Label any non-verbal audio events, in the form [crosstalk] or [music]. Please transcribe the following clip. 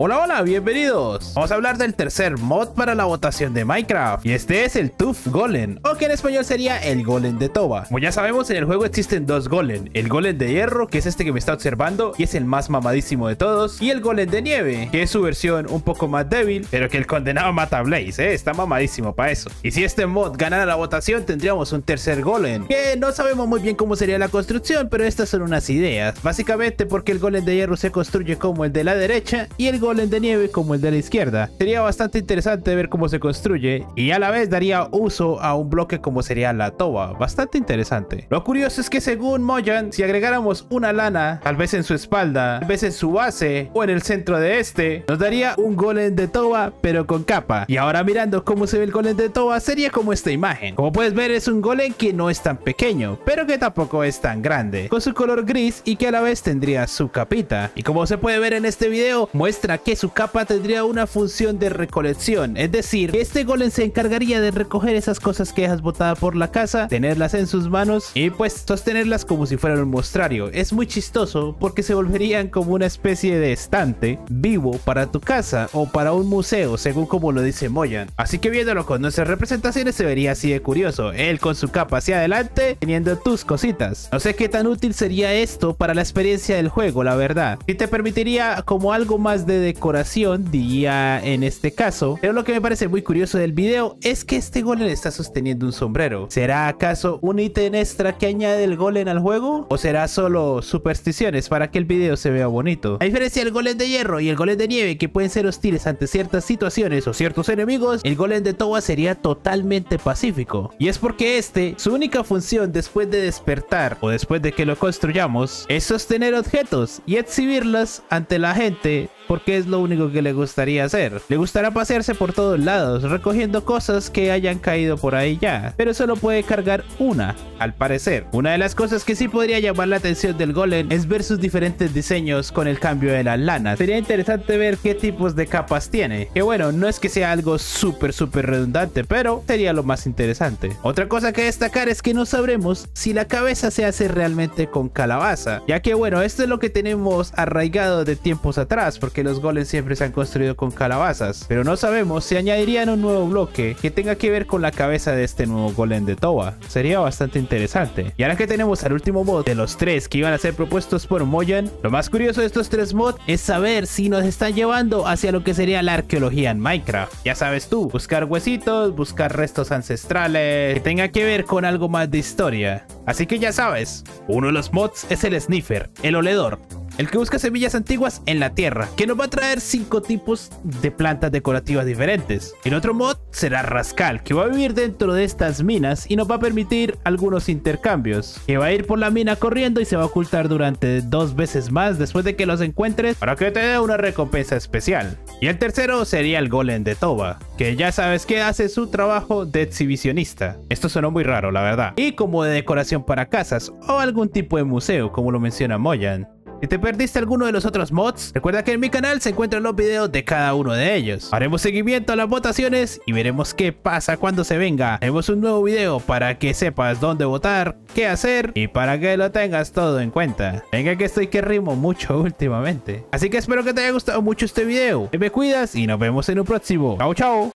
Hola, hola, bienvenidos. Vamos a hablar del tercer mod para la votación de Minecraft. Y este es el Tooth Golem, o que en español sería el Golem de Toba. Como ya sabemos, en el juego existen dos Golem. El Golem de hierro, que es este que me está observando, y es el más mamadísimo de todos. Y el Golem de nieve, que es su versión un poco más débil, pero que el condenado mata a Blaze, ¿eh? Está mamadísimo para eso. Y si este mod ganara la votación, tendríamos un tercer Golem, que no sabemos muy bien cómo sería la construcción, pero estas son unas ideas. Básicamente porque el Golem de hierro se construye como el de la derecha, y el golem de nieve como el de la izquierda. Sería bastante interesante ver cómo se construye y a la vez daría uso a un bloque como sería la toba. Bastante interesante. Lo curioso es que según Moyan, si agregáramos una lana, tal vez en su espalda, tal vez en su base o en el centro de este, nos daría un golem de toba pero con capa. Y ahora mirando cómo se ve el golem de toba sería como esta imagen. Como puedes ver es un golem que no es tan pequeño, pero que tampoco es tan grande, con su color gris y que a la vez tendría su capita. Y como se puede ver en este video, muestra que su capa tendría una función de recolección, es decir, este golem se encargaría de recoger esas cosas que dejas botadas por la casa, tenerlas en sus manos y pues sostenerlas como si fueran un mostrario. Es muy chistoso porque se volverían como una especie de estante vivo para tu casa o para un museo, según como lo dice Moyan. Así que viéndolo con nuestras representaciones se vería así de curioso, él con su capa hacia adelante teniendo tus cositas. No sé qué tan útil sería esto para la experiencia del juego, la verdad. Y te permitiría como algo más de decoración, diría en este caso. Pero lo que me parece muy curioso del video es que este golem está sosteniendo un sombrero. ¿Será acaso un ítem extra que añade el golem al juego? ¿O será solo supersticiones para que el video se vea bonito? A diferencia del golem de hierro y el golem de nieve que pueden ser hostiles ante ciertas situaciones o ciertos enemigos, el golem de Toba sería totalmente pacífico. Y es porque este, su única función después de despertar o después de que lo construyamos, es sostener objetos y exhibirlos ante la gente porque es lo único que le gustaría hacer. Le gustará pasearse por todos lados, recogiendo cosas que hayan caído por ahí ya, pero solo puede cargar una, al parecer. Una de las cosas que sí podría llamar la atención del golem es ver sus diferentes diseños con el cambio de las lanas. Sería interesante ver qué tipos de capas tiene, que bueno, no es que sea algo súper súper redundante, pero sería lo más interesante. Otra cosa que destacar es que no sabremos si la cabeza se hace realmente con calabaza, ya que bueno, esto es lo que tenemos arraigado de tiempos atrás, porque los golems siempre se han construido con calabazas, pero no sabemos si añadirían un nuevo bloque que tenga que ver con la cabeza de este nuevo golem de Toba. Sería bastante interesante. Y ahora que tenemos al último mod de los tres que iban a ser propuestos por Moyan, lo más curioso de estos tres mods es saber si nos están llevando hacia lo que sería la arqueología en Minecraft. Ya sabes tú, buscar huesitos, buscar restos ancestrales, que tenga que ver con algo más de historia. Así que ya sabes, uno de los mods es el Sniffer, el oledor, el que busca semillas antiguas en la tierra, que nos va a traer 5 tipos de plantas decorativas diferentes. En otro mod será Rascal, que va a vivir dentro de estas minas y nos va a permitir algunos intercambios, que va a ir por la mina corriendo y se va a ocultar durante dos veces más después de que los encuentres para que te dé una recompensa especial. Y el tercero sería el Golem de Toba, que ya sabes que hace su trabajo de exhibicionista. Esto sonó muy raro, la verdad. Y como de decoración para casas o algún tipo de museo, como lo menciona Moyan. Si te perdiste alguno de los otros mods, recuerda que en mi canal se encuentran los videos de cada uno de ellos. Haremos seguimiento a las votaciones y veremos qué pasa cuando se venga. Haremos un nuevo video para que sepas dónde votar, qué hacer y para que lo tengas todo en cuenta. Venga que estoy que rimo mucho [laughs] últimamente. Así que espero que te haya gustado mucho este video. Me cuidas y nos vemos en un próximo. Chao, chao.